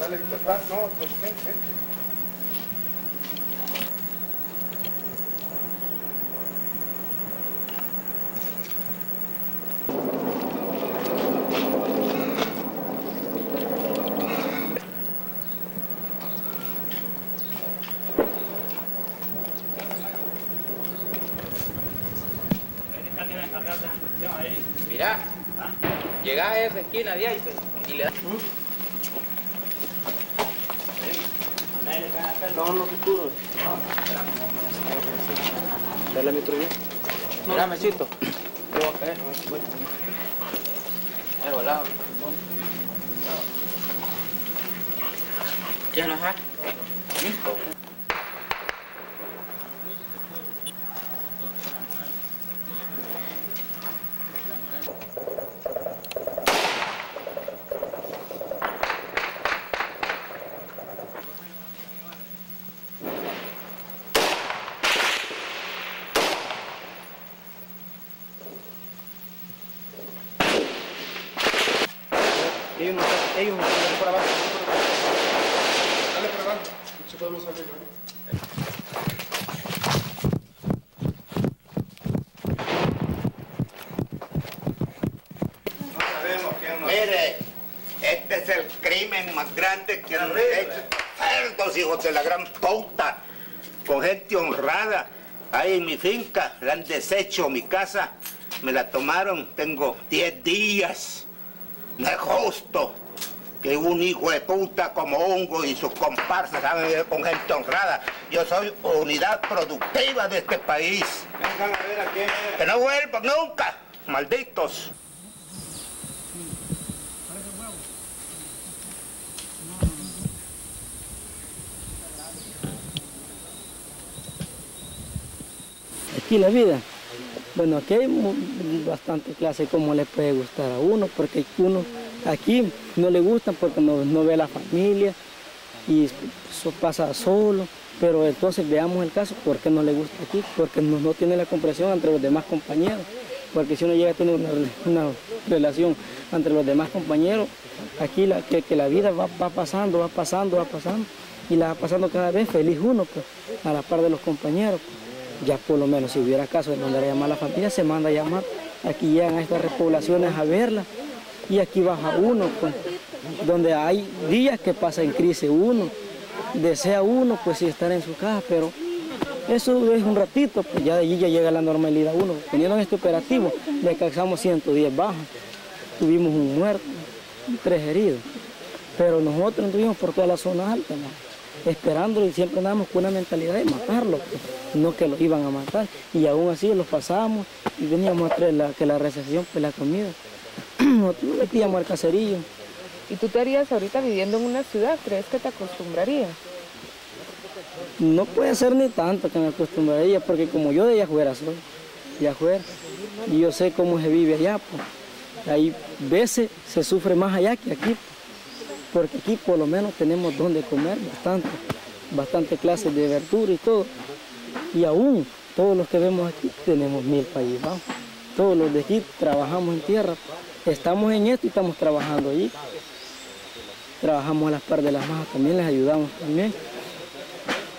Dale, atrás, no, pues, ven, ven. Mirá, llegás a esa esquina de ahí pues, y le das. No, futuros. Dale mi otro Mirá, mesito. Te voy a caer. Ahí volado. No están, ellos no están por abajo. Dale por abajo. Si podemos salir, ¿no? No sabemos quién nos... Mire, este es el crimen más grande que han hecho. Cerdos, hijos de la gran Con gente honrada. Ahí en mi finca, la han deshecho mi casa. Me la tomaron, tengo 10 días. No es justo que un hijo de puta como Hongo y sus comparsas vivir con gente honrada. Yo soy unidad productiva de este país. Vengan a ver a quién es. Que no vuelvan nunca, malditos. Aquí la vida. Bueno, aquí hay bastante clase como le puede gustar a uno, porque uno aquí no le gustan porque no, no ve a la familia y eso pasa solo. Pero entonces veamos el caso, ¿por qué no le gusta aquí? Porque no, no tiene la comprensión entre los demás compañeros. Porque si uno llega a tener una, una relación entre los demás compañeros, aquí la, que, que la vida va, va pasando, va pasando, va pasando. Y la va pasando cada vez feliz uno, pues, a la par de los compañeros. Ya por lo menos si hubiera caso de mandar a llamar a la familia, se manda a llamar. Aquí llegan a estas repoblaciones a verla y aquí baja uno, pues, donde hay días que pasa en crisis uno. Desea uno, pues sí, estar en su casa, pero eso es un ratito, pues ya de allí ya llega la normalidad uno. Teniendo en este operativo, le alcanzamos 110 bajas, tuvimos un muerto, tres heridos. Pero nosotros estuvimos por toda la zona alta, ¿no? Esperándolo y siempre andábamos con una mentalidad de matarlo, pues, no que lo iban a matar. Y aún así los pasamos y veníamos a traer la, que la recepción, pues la comida. Nosotros nos metíamos al caserillo. ¿Y tú te harías ahorita viviendo en una ciudad? ¿Crees que te acostumbrarías? No puede ser ni tanto que me acostumbraría, porque como yo de allá afuera soy, de afuera, y yo sé cómo se vive allá, pues. Hay veces se sufre más allá que aquí, porque aquí por lo menos tenemos donde comer bastante, bastante clases de verdura y todo. Y aún todos los que vemos aquí tenemos mil países bajos. Todos los de aquí trabajamos en tierra, estamos en esto y estamos trabajando allí. Trabajamos a las par de las majas también, les ayudamos también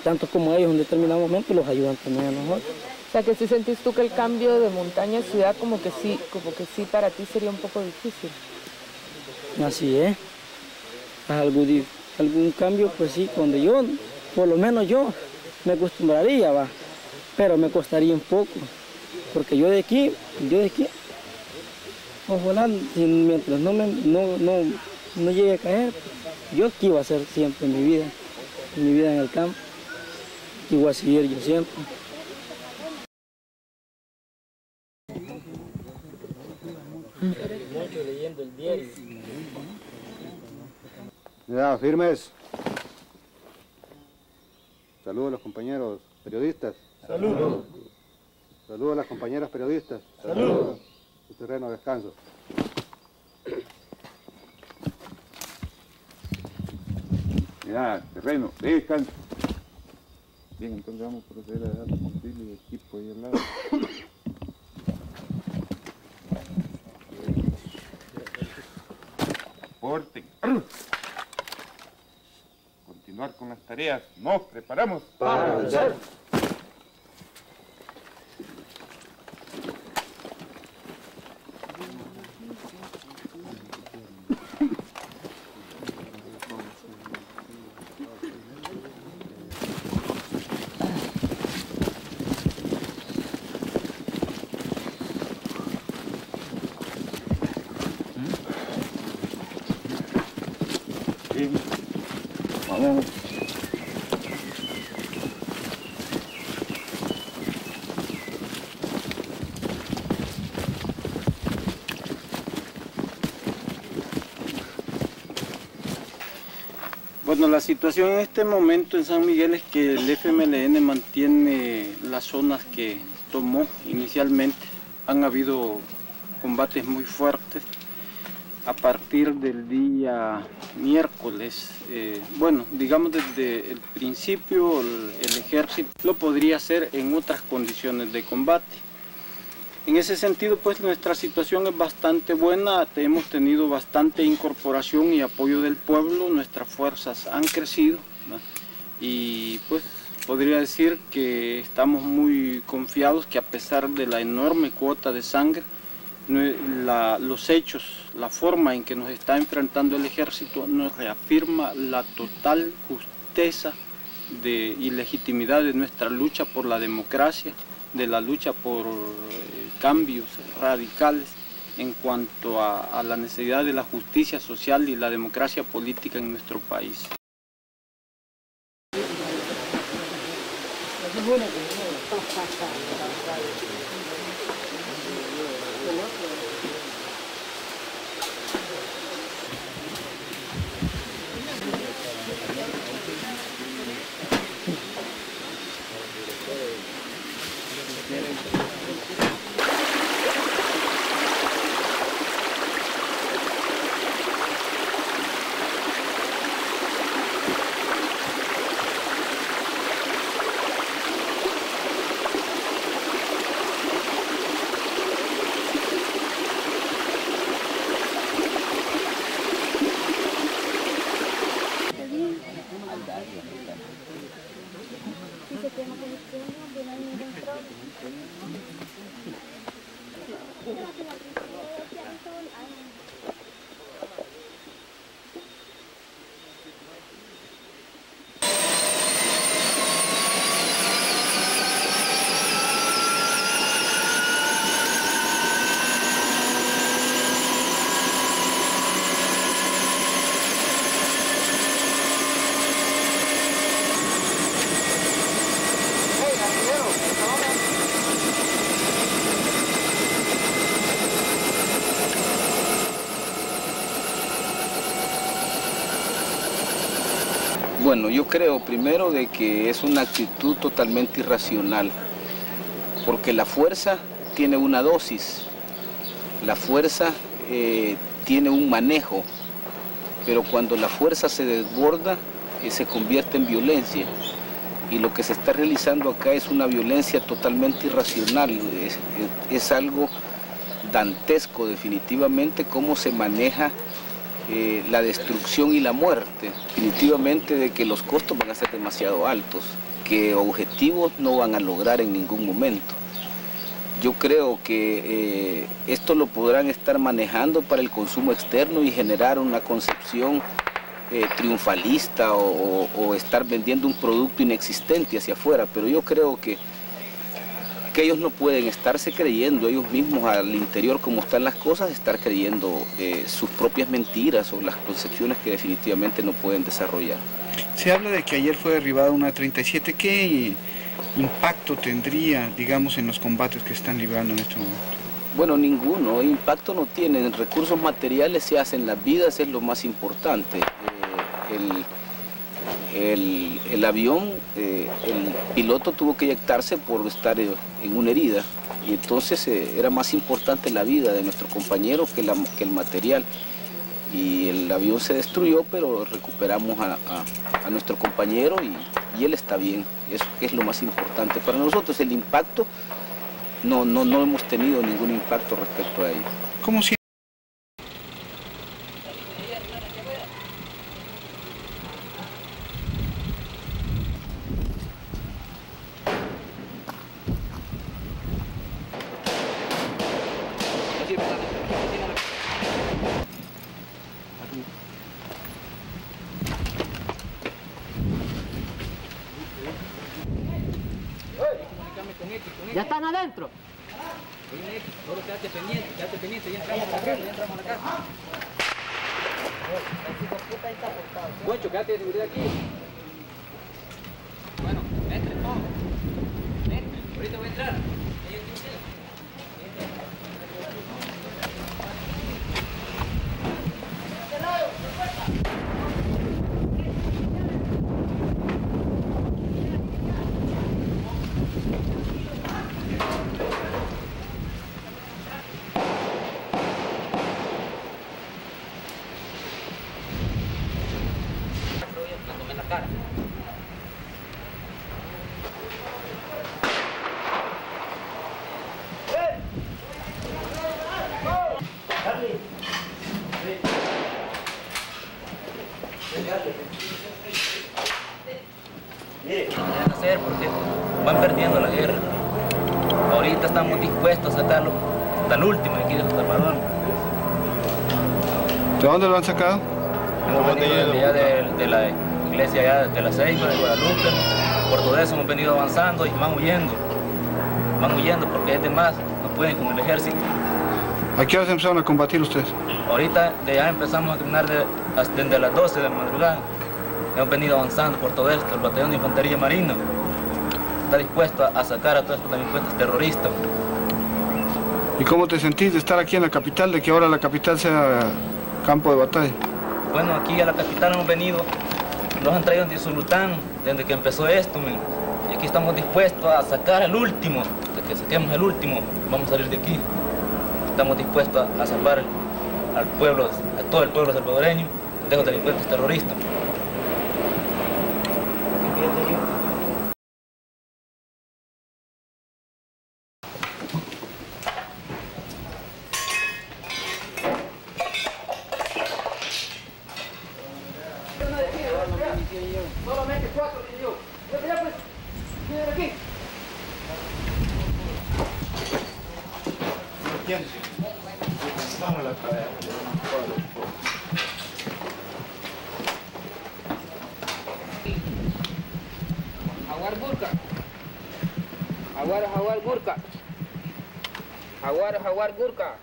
tanto como ellos en determinado momento los ayudan también a nosotros. O sea, que sí sentís tú que el cambio de montaña a ciudad como que sí, como que sí para ti sería un poco difícil. Así es. Algo algún cambio, pues sí, cuando yo, por lo menos yo, me acostumbraría, va, pero me costaría un poco, porque yo de aquí, yo de aquí, ojalá, mientras no, me, no, no, no llegue a caer, yo aquí voy a hacer siempre mi vida, mi vida en el campo, y voy a seguir yo siempre. Ya, firmes. Saludos a los compañeros periodistas. Saludos. Saludos a las compañeras periodistas. Saludos. Su terreno de descanso. Mira, terreno, descanso. Bien, entonces vamos a proceder a dar combustible y equipo ahí al lado. Porten. Con las tareas. Nos preparamos. Para vencer. Bueno, la situación en este momento en San Miguel es que el FMLN mantiene las zonas que tomó inicialmente. Han habido combates muy fuertes a partir del día miércoles. eh, bueno, digamos desde el principio el, el ejército lo podría hacer en otras condiciones de combate. En ese sentido, pues nuestra situación es bastante buena, hemos tenido bastante incorporación y apoyo del pueblo, nuestras fuerzas han crecido y pues podría decir que estamos muy confiados que a pesar de la enorme cuota de sangre, los hechos, la forma en que nos está enfrentando el ejército nos reafirma la total justeza y legitimidad de nuestra lucha por la democracia, de la lucha por eh, cambios radicales en cuanto a, a la necesidad de la justicia social y la democracia política en nuestro país. Bueno, yo creo primero de que es una actitud totalmente irracional, porque la fuerza tiene una dosis, la fuerza eh, tiene un manejo, pero cuando la fuerza se desborda, eh, se convierte en violencia. Y lo que se está realizando acá es una violencia totalmente irracional, es, algo dantesco definitivamente cómo se maneja eh, la destrucción y la muerte. Definitivamente de que los costos van a ser demasiado altos, que objetivos no van a lograr en ningún momento. Yo creo que eh, esto lo podrán estar manejando para el consumo externo y generar una concepción eh, triunfalista o, estar vendiendo un producto inexistente hacia afuera, pero yo creo que que ellos no pueden estarse creyendo ellos mismos al interior como están las cosas, estar creyendo eh, sus propias mentiras o las concepciones que definitivamente no pueden desarrollar. Se habla de que ayer fue derribada una 37. ¿Qué impacto tendría, digamos, en los combates que están librando en este momento? Bueno, ninguno, impacto no tienen, recursos materiales se hacen, las vidas es lo más importante. Eh, el, el- el avión, eh, el piloto tuvo que eyectarse por estar en una herida y entonces eh, era más importante la vida de nuestro compañero que, el material. Y el avión se destruyó, pero recuperamos a, a- nuestro compañero y, él está bien, eso es lo más importante. Para nosotros el impacto, no, no, no hemos tenido ningún impacto respecto a ello. ¿Cómo ¿Ya están adentro? Solo quédate pendiente, quédate pendiente, ya entramos a la casa, ya entramos a la casa. Concho, quédate de seguridad aquí. Bueno, entre todos. Entre, ahorita voy a entrar. Ella aquí usted. La tomé en la cara. Miren, van a hacer porque van perdiendo la guerra. Estamos dispuestos a sacarlo hasta el último de aquí de El Salvador. ¿De dónde lo han sacado? Hemos venido desde allá de, de la iglesia allá de la Ceiba, de Guadalupe. Por todo eso hemos venido avanzando y van huyendo. Van huyendo porque es de más, no pueden con el ejército. ¿A qué hora empezaron a combatir ustedes? Ahorita de allá empezamos a caminar de, desde las 12 de la madrugada. Hemos venido avanzando por todo esto. El batallón de infantería marino está dispuesto a, a sacar a todos estos delincuentes terroristas. ¿Y cómo te sentís de estar aquí en la capital, de que ahora la capital sea campo de batalla? Bueno, aquí a la capital hemos venido, nos han traído de Zulután desde que empezó esto, men. y aquí estamos dispuestos a sacar al último, de que saquemos el último, vamos a salir de aquí. Estamos dispuestos a, a salvar al pueblo, a todo el pueblo salvadoreño de los delincuentes terroristas. Solamente cuatro, dije yo. Ya, ya, pues, vienen aquí. Jaguar burka. Jaguar, jaguar burka. Jaguar, jaguar burka.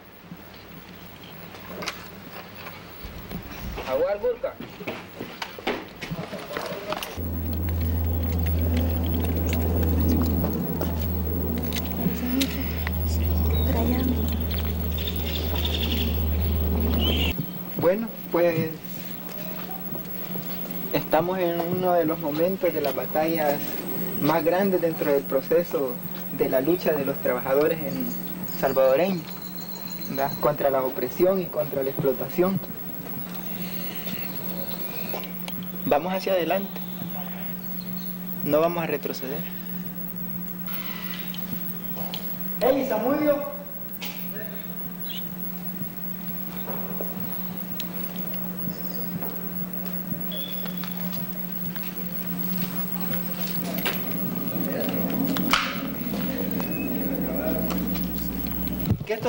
Jaguar burka. Bueno, pues estamos en uno de los momentos de las batallas más grandes dentro del proceso de la lucha de los trabajadores en salvadoreño, ¿verdad? contra la opresión y contra la explotación. Vamos hacia adelante, no vamos a retroceder. ¡Ey, Samudio!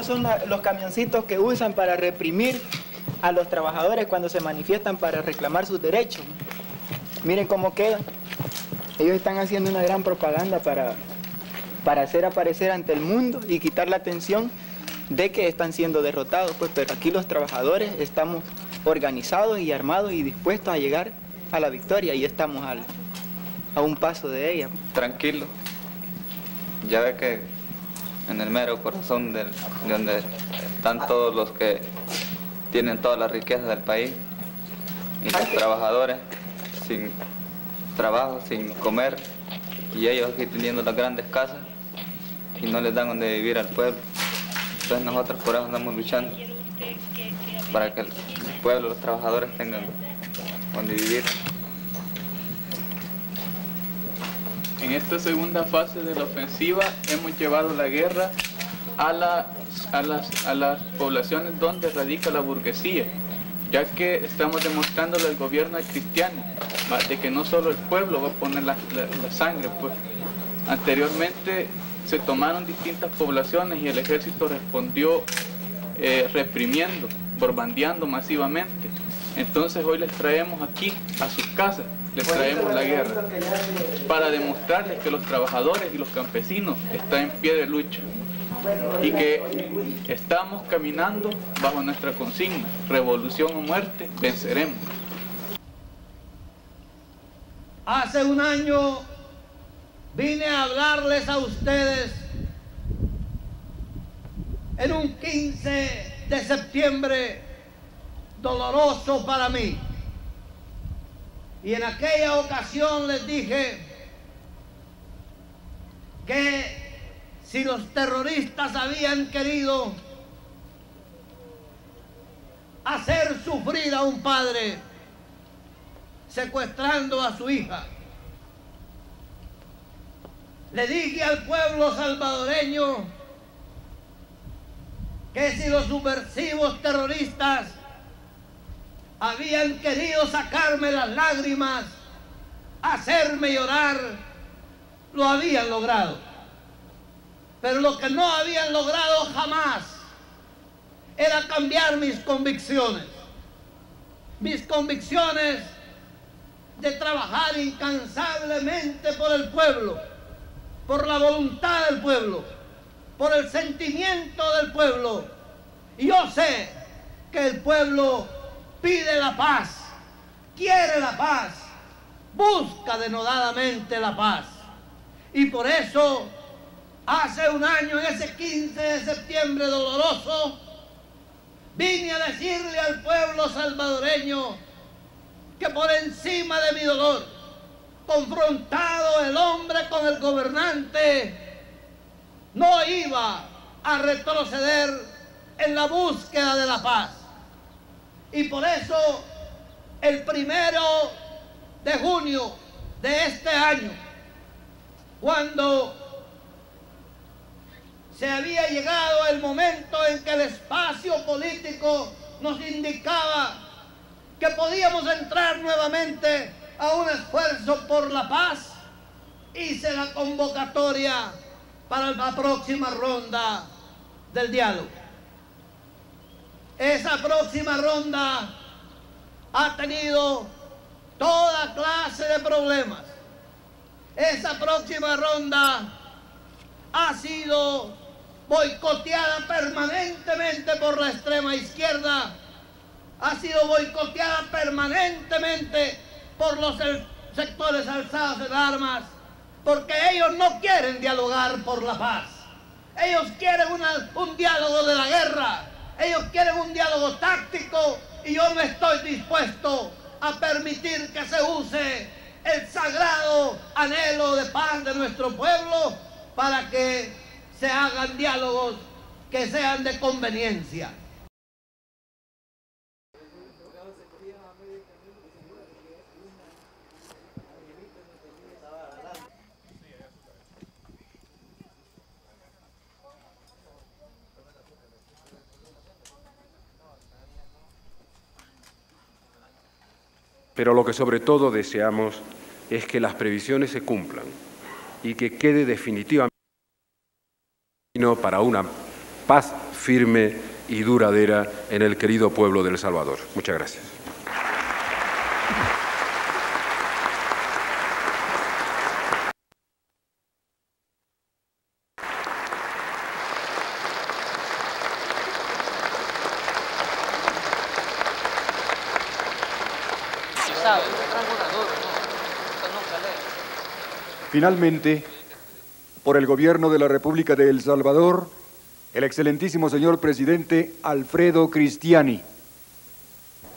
Son los camioncitos que usan para reprimir a los trabajadores cuando se manifiestan para reclamar sus derechos. Miren cómo quedan. Ellos están haciendo una gran propaganda para, para hacer aparecer ante el mundo y quitar la atención de que están siendo derrotados. Pues, pero aquí los trabajadores estamos organizados y armados y dispuestos a llegar a la victoria y estamos a un paso de ella. tranquilo. Ya ve que en el mero corazón del- de donde están todos los que tienen todas las riquezas del país y los trabajadores sin trabajo, sin comer y ellos aquí teniendo las grandes casas y no les dan donde vivir al pueblo. Entonces nosotros por eso andamos luchando para que el pueblo, los trabajadores tengan donde vivir. En esta segunda fase de la ofensiva hemos llevado la guerra a, la- a las, a las poblaciones donde radica la burguesía, ya que estamos demostrándole al gobierno cristiano de que no solo el pueblo va a poner la, la- la sangre. Pues. Anteriormente se tomaron distintas poblaciones y el ejército respondió eh, reprimiendo, borbandeando masivamente. Entonces hoy les traemos aquí a sus casas les traemos la guerra para demostrarles que los trabajadores y los campesinos están en pie de lucha y que estamos caminando bajo nuestra consigna, revolución o muerte, venceremos. Hace un año vine a hablarles a ustedes en un 15 de septiembre doloroso para mí. Y en aquella ocasión les dije que si los terroristas habían querido hacer sufrir a un padre secuestrando a su hija, le dije al pueblo salvadoreño que si los subversivos terroristas habían querido sacarme las lágrimas, hacerme llorar, lo habían logrado. Pero lo que no habían logrado jamás era cambiar mis convicciones. Mis convicciones de trabajar incansablemente por el pueblo, por la voluntad del pueblo, por el sentimiento del pueblo. Y yo sé que el pueblo pide la paz, quiere la paz, busca denodadamente la paz. Y por eso, hace un año, en ese 15 de septiembre doloroso, vine a decirle al pueblo salvadoreño que por encima de mi dolor, confrontado el hombre con el gobernante, no iba a retroceder en la búsqueda de la paz. Y por eso, el primero de junio de este año, cuando se había llegado el momento en que el espacio político nos indicaba que podíamos entrar nuevamente a un esfuerzo por la paz, hice la convocatoria para la próxima ronda del diálogo. Esa próxima ronda ha tenido toda clase de problemas. Esa próxima ronda ha sido boicoteada permanentemente por la extrema izquierda, ha sido boicoteada permanentemente por los sectores alzados en armas, porque ellos no quieren dialogar por la paz. Ellos quieren un diálogo de la guerra, ellos quieren un diálogo táctico y yo no estoy dispuesto a permitir que se use el sagrado anhelo de paz de nuestro pueblo para que se hagan diálogos que sean de conveniencia. Pero lo que sobre todo deseamos es que las previsiones se cumplan y que quede definitivamente para una paz firme y duradera en el querido pueblo de El Salvador. Muchas gracias. Finalmente, por el Gobierno de la República de El Salvador, el excelentísimo señor presidente Alfredo Cristiani.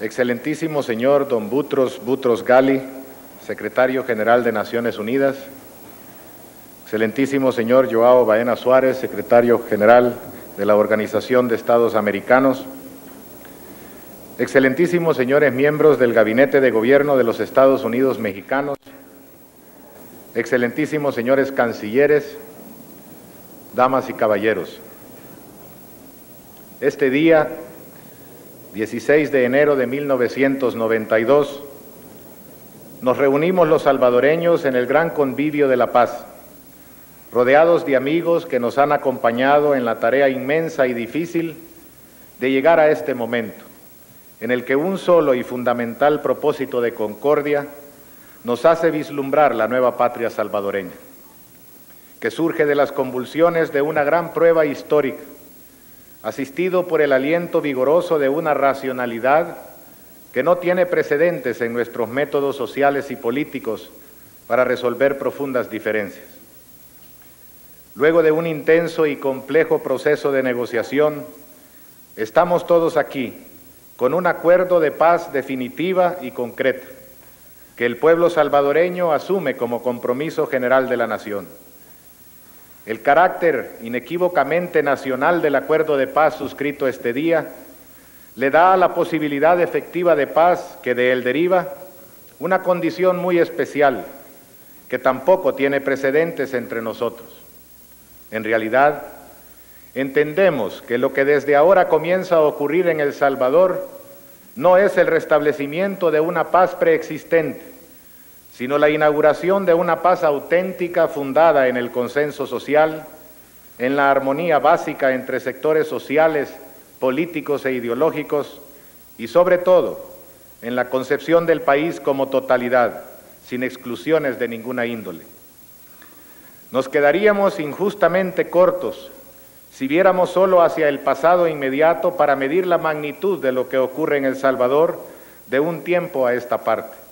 Excelentísimo señor don Butros Butros Gali, secretario general de Naciones Unidas. Excelentísimo señor Joao Baena Suárez, secretario general de la Organización de Estados Americanos. Excelentísimos señores miembros del Gabinete de Gobierno de los Estados Unidos Mexicanos excelentísimos señores cancilleres, damas y caballeros. Este día, 16 de enero de 1992, nos reunimos los salvadoreños en el gran convivio de la paz, rodeados de amigos que nos han acompañado en la tarea inmensa y difícil de llegar a este momento, en el que un solo y fundamental propósito de concordia nos hace vislumbrar la nueva patria salvadoreña, que surge de las convulsiones de una gran prueba histórica, asistido por el aliento vigoroso de una racionalidad que no tiene precedentes en nuestros métodos sociales y políticos para resolver profundas diferencias. Luego de un intenso y complejo proceso de negociación, estamos todos aquí con un acuerdo de paz definitiva y concreta que el pueblo salvadoreño asume como compromiso general de la nación. El carácter inequívocamente nacional del acuerdo de paz suscrito este día le da a la posibilidad efectiva de paz que de él deriva una condición muy especial que tampoco tiene precedentes entre nosotros. En realidad, entendemos que lo que desde ahora comienza a ocurrir en El Salvador no es el restablecimiento de una paz preexistente, sino la inauguración de una paz auténtica fundada en el consenso social, en la armonía básica entre sectores sociales, políticos e ideológicos y sobre todo en la concepción del país como totalidad, sin exclusiones de ninguna índole. Nos quedaríamos injustamente cortos si viéramos solo hacia el pasado inmediato para medir la magnitud de lo que ocurre en El Salvador de un tiempo a esta parte.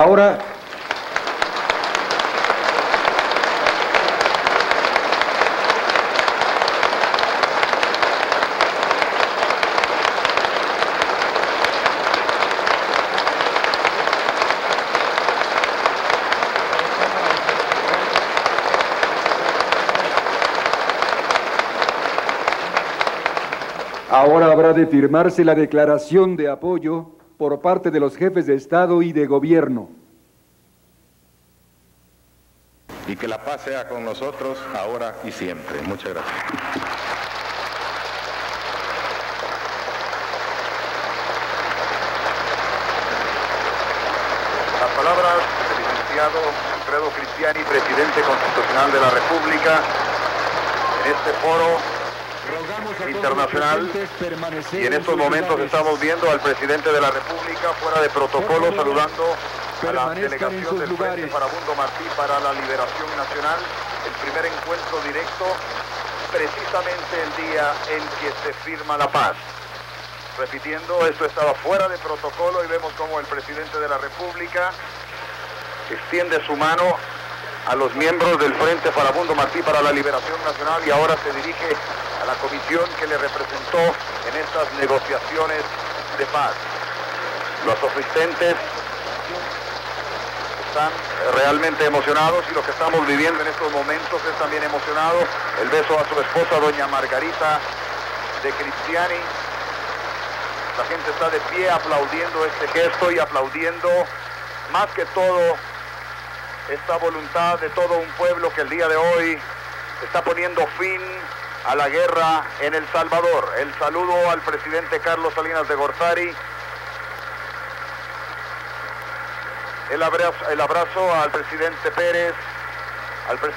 Ahora Ahora habrá de firmarse la declaración de apoyo por parte de los jefes de Estado y de Gobierno. Y que la paz sea con nosotros ahora y siempre. Muchas gracias. Las palabras del licenciado Alfredo Cristiani, presidente constitucional de la República, en este foro internacional. y en estos momentos estamos viendo al presidente de la República fuera de protocolo saludando a la delegación del Frente Farabundo Martí para la Liberación Nacional, el primer encuentro directo precisamente el día en que se firma la paz. Repitiendo, esto estaba fuera de protocolo y vemos como el presidente de la República extiende su mano a los miembros del Frente Farabundo Martí para la Liberación Nacional y ahora se dirige a la comisión que le representó en estas negociaciones de paz. Los asistentes están realmente emocionados y lo que estamos viviendo en estos momentos es también emocionado. El beso a su esposa, doña Margarita de Cristiani. La gente está de pie aplaudiendo este gesto y aplaudiendo más que todo esta voluntad de todo un pueblo que el día de hoy está poniendo fin a la guerra en El Salvador. El saludo al presidente Carlos Salinas de Gortari. El abrazo, el abrazo al presidente Pérez,